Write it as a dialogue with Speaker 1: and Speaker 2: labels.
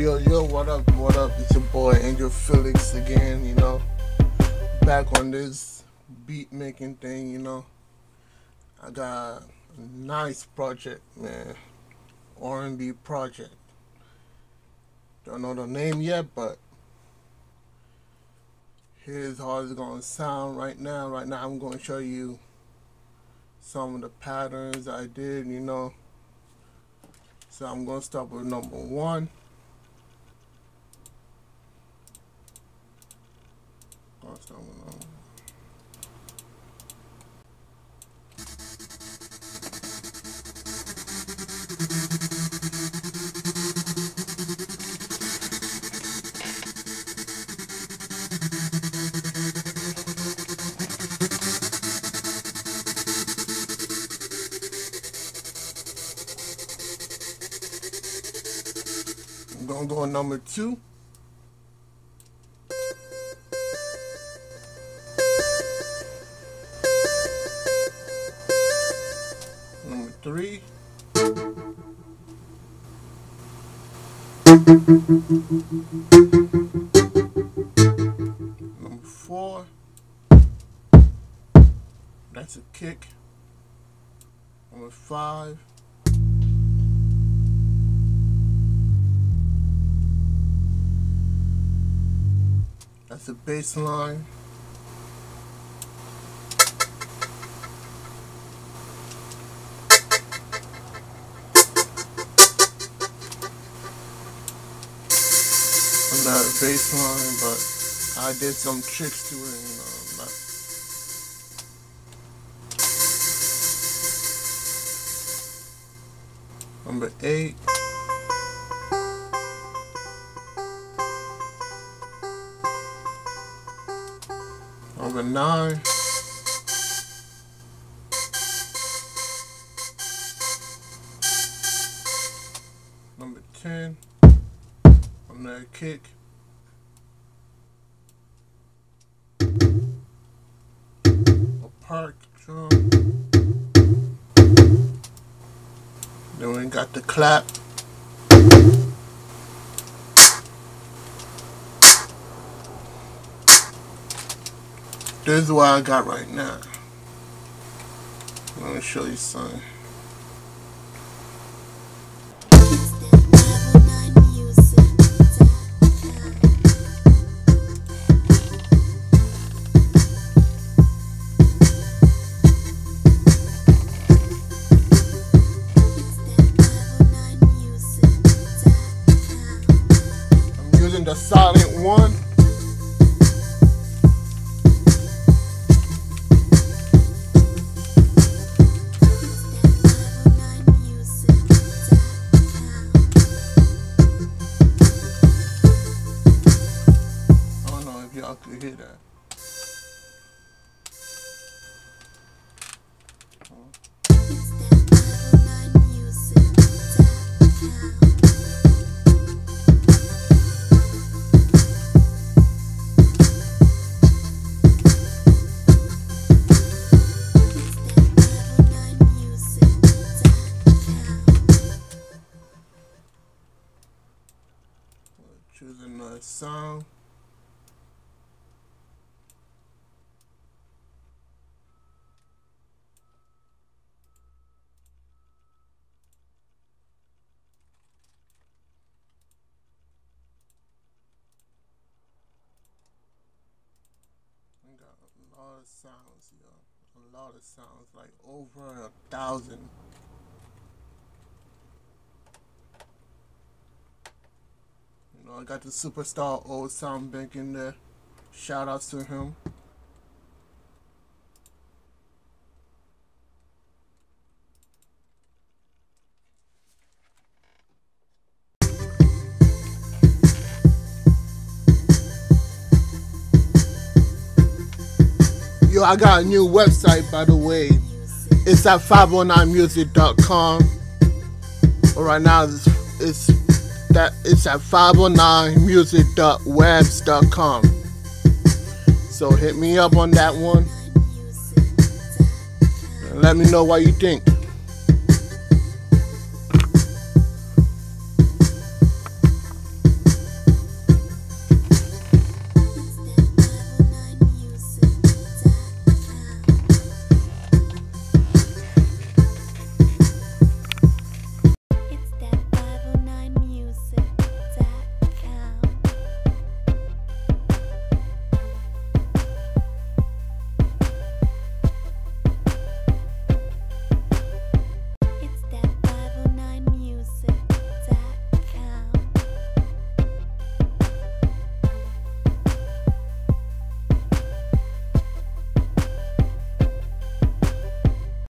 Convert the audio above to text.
Speaker 1: yo, yo, what up, what up? It's your boy Angel Felix again, you know. Back on this beat making thing, you know. I got a nice project, man. R&B project. Don't know the name yet, but here's how it's gonna sound right now. Right now, I'm gonna show you some of the patterns I did, you know. So I'm gonna start with number one. Gonna go number two. Number three. Number four. That's a kick. Number five. That's a bass line. On that bass line, but I did some tricks to it, you know. Number eight. Number nine. Number ten. Another kick. A park drum. Then we got the clap. This is what I got right now. Let me show you something. I'm using the Sylenth1. That. Choosing the sound. We got a lot of sounds, yo. A lot of sounds, like over a thousand. You know, I got the superstar old sound bank in there. Shout outs to him. Yo, I got a new website by the way. It's at 509music.com. But right now it's, it's that it's at 509music.webs.com. So hit me up on that one and let me know what you think.